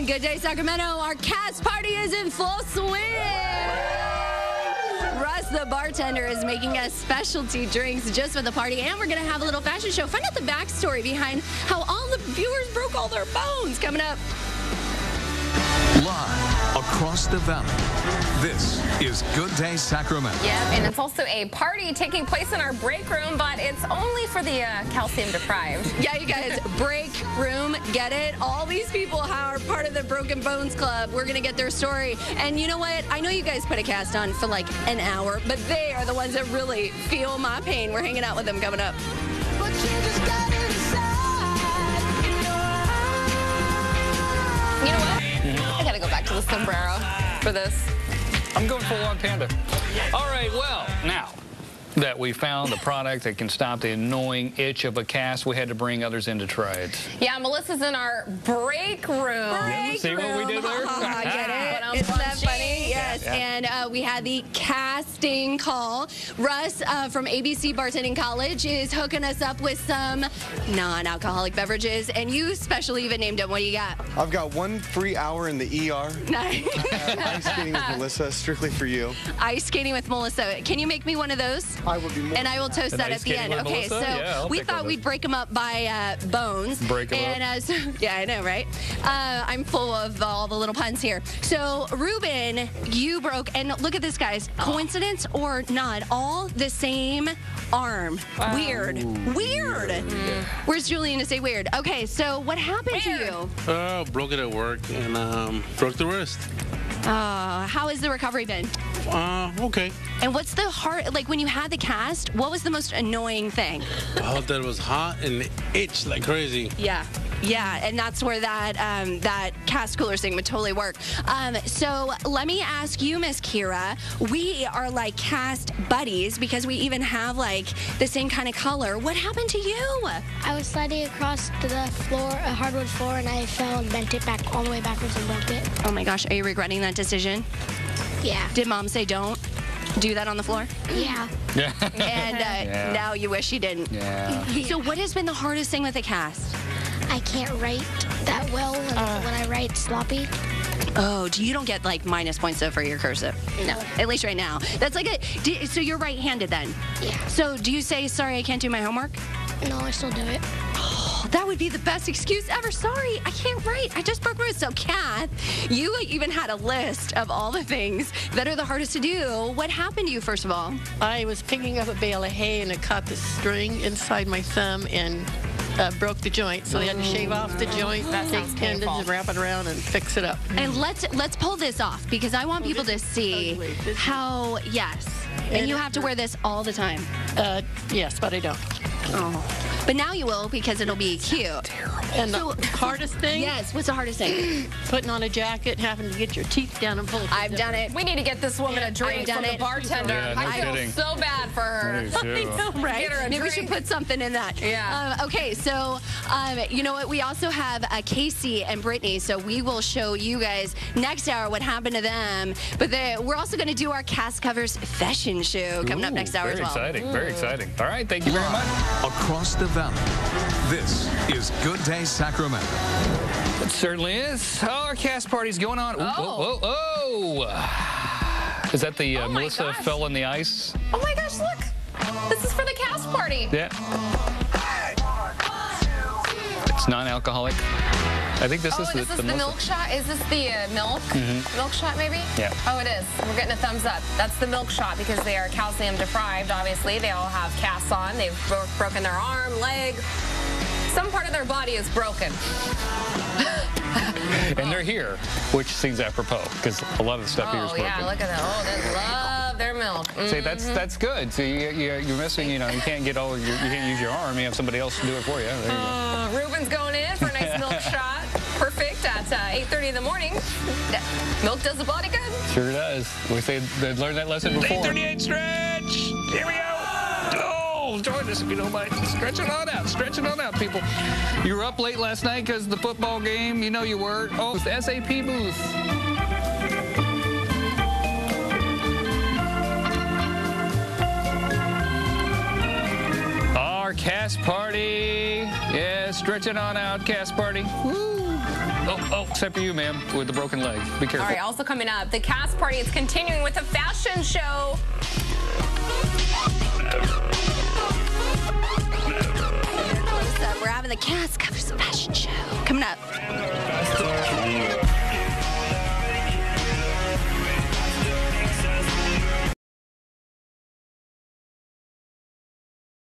on Good Day Sacramento. Our cast party is in full swing. Russ, the bartender, is making us specialty drinks just for the party, and we're going to have a little fashion show. Find out the backstory behind how all the viewers broke all their bones coming up. Live across the valley, this is Good Day Sacramento. Yep, and it's also a party taking place in our break room, but it's only for the uh, calcium deprived. Yeah, you guys, break room, get it? All these people are part of the Broken Bones Club. We're going to get their story. And you know what? I know you guys put a cast on for like an hour, but they are the ones that really feel my pain. We're hanging out with them coming up. You know what? I gotta go back to the sombrero for this. I'm going full on panda. All right, well, now that we found the product that can stop the annoying itch of a cast, we had to bring others in to try it. Yeah, Melissa's in our break room. Break See what we did there? I get it. But I'm Isn't that funny? Yes. Yeah. And uh, we had the casting call. Russ uh, from ABC Bartending College is hooking us up with some non-alcoholic beverages, and you specially even named them. What do you got? I've got one free hour in the ER. Nice. Ice skating with Melissa, strictly for you. Ice skating with Melissa. Can you make me one of those? I will be more And I will toast An that at the end. Okay, Melissa? so Yeah, we thought we'd break them up by uh, bones. Break 'em and, up. Uh, so, yeah, I know, right? Uh, I'm full of all the little puns here. So, Ruben, you broke, and look at this, guys. Coincidence or not? All the same arm. Weird. Weird. Where's Julian to say weird? Okay, so what happened Weird. to you? Uh, broke it at work and um, broke the wrist. Uh, how has the recovery been? Uh, okay. And what's the hard, like when you had the cast, what was the most annoying thing? Oh, that it was hot and it itched like crazy. Yeah. Yeah, and that's where that um, that cast cooler thing would totally work. Um, so let me ask you, Miss Kira. We are like cast buddies because we even have like the same kind of color. What happened to you? I was sliding across the floor, a hardwood floor, and I fell and bent it back all the way backwards and broke it. Oh my gosh, are you regretting that decision? Yeah. Did mom say don't do that on the floor? Yeah. Yeah. And uh, Yeah. now you wish you didn't. yeah. So what has been the hardest thing with the cast? I can't write that well and when I write sloppy. Oh, do you don't get like minus points though for your cursive? No, at least right now. That's like a. do- So you're right-handed then. Yeah. So do you say sorry I can't do my homework? No, I still do it. Oh, that would be the best excuse ever. Sorry, I can't write. I just broke my wrist. So Kath, you even had a list of all the things that are the hardest to do. What happened to you first of all? I was picking up a bale of hay and it caught the string inside my thumb and uh, broke the joint. So they had to shave off the joint, That take tendons, painful. and wrap it around and fix it up. And let's let's pull this off because I want people to see ugly. This is- how yes. And And you have to wear this all the time. Uh, yes, but I don't. Oh. But now you will because it'll be cute. And So- the hardest thing, Yes. What's the hardest thing? putting on a jacket, having to get your teeth down and pull. I've done it. We need to get this woman a drink done from the bartender. Yeah, no I feel kidding. so bad for her. right? Get her a Maybe we should put something in that. Yeah. Um, okay, so um, you know what? We also have uh, Casey and Brittany, so we will show you guys next hour what happened to them. But the, we're also going to do our cast covers fashion show coming up next hour Very as well. exciting. Very exciting. All right. Thank you very much. Across the valley, this is Good Day Sacramento. It certainly is. Oh, our cast party's going on. Ooh, Oh. Oh, oh, oh. Is that the uh, Oh Melissa gosh. fell in the ice? Oh my gosh, look. This is for the cast party. Yeah. It's non-alcoholic. I think this Oh, is the, this the is the Melissa- milk shot. Is this the uh, milk? Milk shot, maybe? Yeah. Oh, it is. We're getting a thumbs up. That's the milk shot because they are calcium deprived, obviously. They all have casts on. They've bro- broken their arm, leg. Some part of their body is broken. And they're here, which seems apropos because a lot of the stuff here is broken. Oh, yeah, look at that. Oh, they love their milk. Mm. See, that's that's good. So you, you, you're missing, you know, you can't get all, your, you can't use your arm. You have somebody else to do it for you. There you go. Uh, Ruben's going in for a nice milk shot. Perfect at uh, 8.30 in the morning. Milk does the body good. Sure does. We say they learned that lesson before. 38 stretch. Here we go. Oh, join us if you don't mind. Stretch it on out. Stretch it on out, people. You were up late last night because the football game. You know you were. Oh, it's the SAP booth. Cast party. Yeah, stretch it on out, cast party. Woo. Oh, oh, except for you, ma'am, with the broken leg. Be careful. All right, also coming up, the cast party is continuing with a fashion show. We're having the cast covers fashion show coming up.